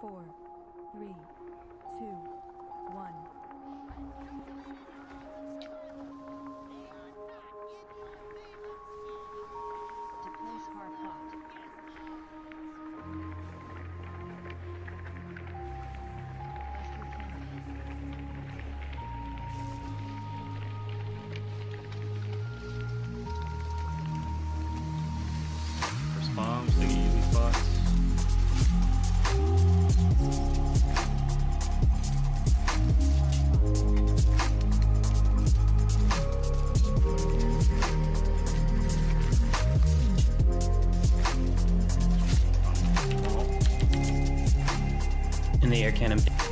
four, three, two, one. Bombs, take easy spots. The air cannon.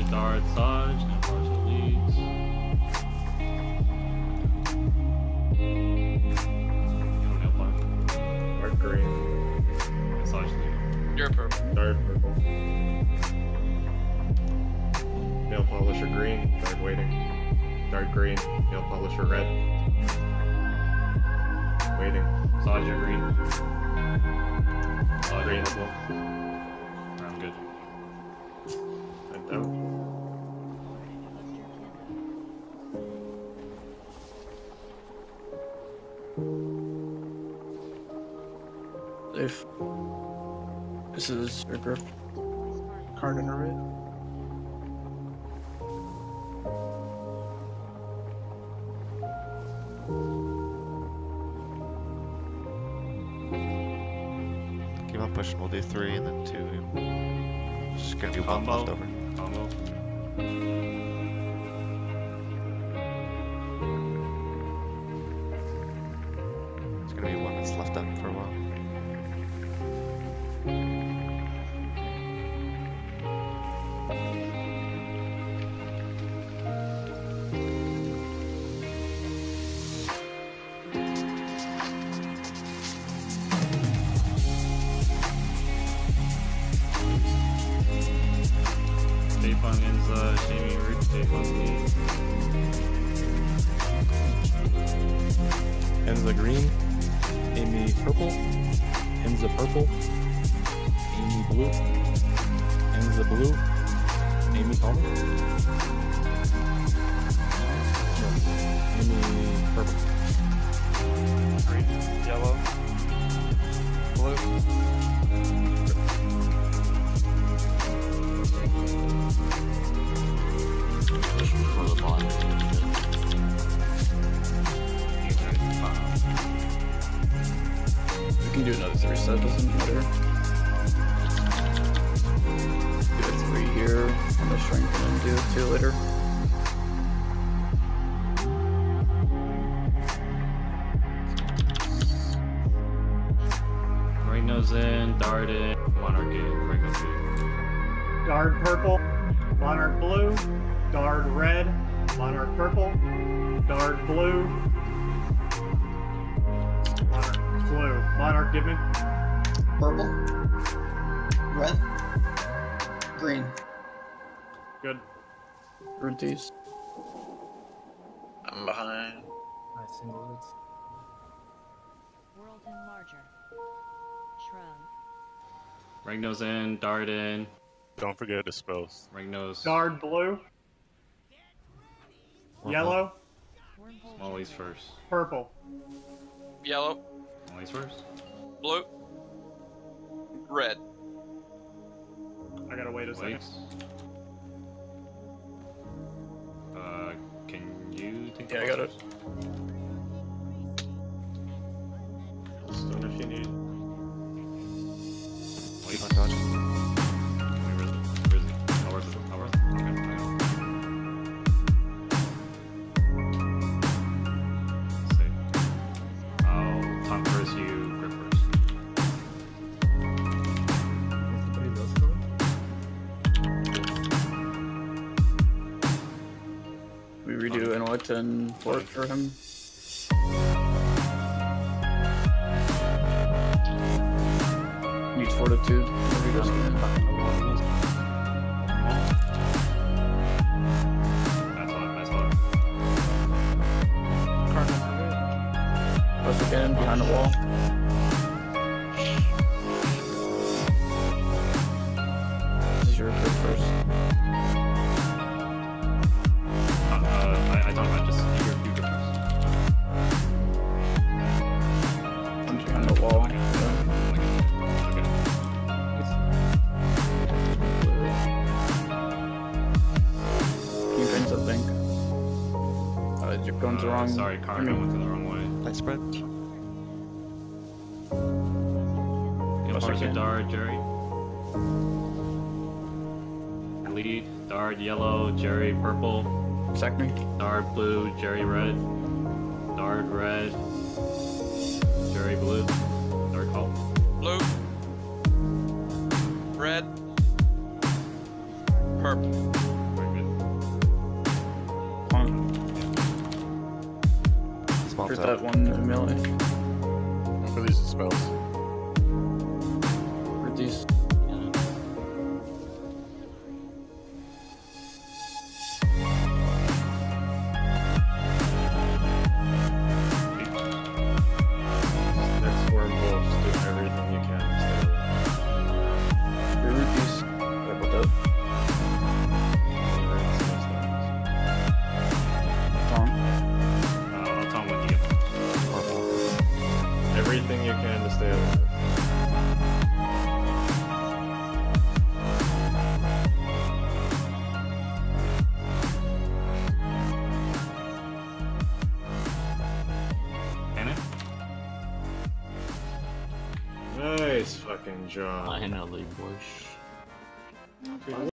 Flash it dart, Saj, and flash it leads. No nail point. Dark green. Saj lead. You're purple. Dark purple. Nail polisher green. Dark waiting. Dark green. Nail polisher red. Waiting. Saj, you're green. Saj, Green. This is your grip To place hard pot. card in a red. Keep on pushing. We'll do three and then two. It's just gonna be one left over. Combo. Enza green, Amy purple, Enza purple, Amy blue, Enza blue, Amy Palmer. Amy can do another three set, doesn't matter. Do a three here on the strength and then do a two later. Ring nose in, dart in, monarch in, ring nose in. Guard purple, monarch blue, guard red, monarch purple, guard blue, monarch give me. Purple. Red. Green. Good. Runties. I'm behind. World enlarger. Shrug. Ring nose in, dart in, Don't forget to dispose. ring nose. Guard blue, uh-huh. yellow, Wormhole Molly's first. purple. Yellow, Molly's first. blue, red. I gotta wait a second. Uh, can you take the Yeah, I got buzzers? 10 fort for him. Needs fortitude. Whenever he goes in. That's all. That's all. Plus again, behind the wall. The Uh, wrong. Sorry, card. I went to the wrong way. Light spread. Yeah, Plus Parker, again. Dard, Jerry. Lead, Dard, yellow, Jerry, purple. Sack me. Dard, blue, Jerry, red. Dard, red. Jerry, blue. Dard, call. Blue. Red. Purple. Hurt tap. that one melee. These spells. Fucking job. Boys. Dude,